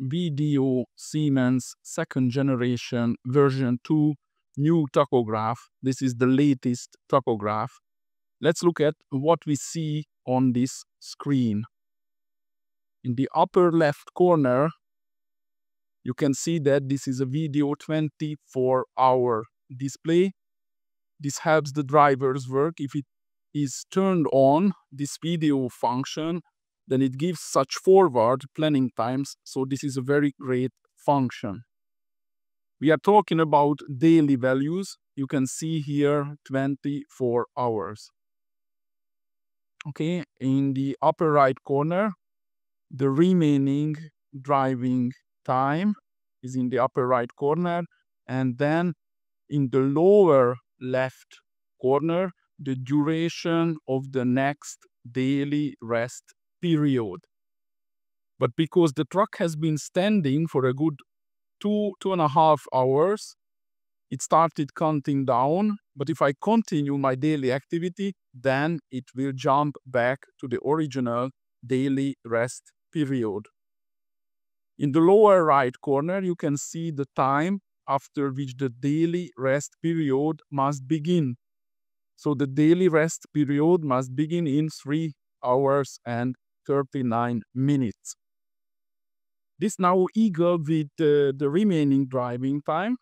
VDO Siemens second generation version 2 new tachograph. This is the latest tachograph. Let's look at what we see on this screen. In the upper left corner, you can see that this is a VDO 24 hour display. This helps the drivers work. If it is turned on, this VDO function, then it gives such forward planning times. So this is a very great function. We are talking about daily values. You can see here 24 hours. Okay, in the upper right corner, the remaining driving time is in the upper right corner. And then in the lower left corner, the duration of the next daily rest period. But because the truck has been standing for a good two, two and a half hours, it started counting down. But if I continue my daily activity, then it will jump back to the original daily rest period. In the lower right corner, you can see the time after which the daily rest period must begin. So the daily rest period must begin in 3 hours and 39 minutes. This now equal with uh, the remaining driving time.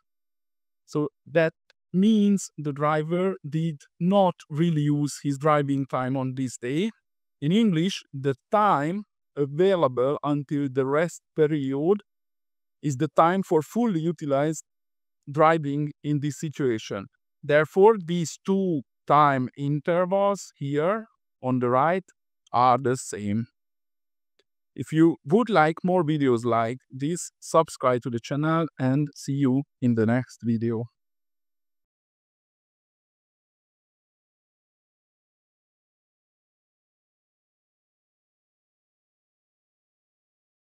So that means the driver did not really use his driving time on this day. In English, the time available until the rest period is the time for fully utilized driving in this situation. Therefore, these two time intervals here on the right are the same. If you would like more videos like this, subscribe to the channel and see you in the next video.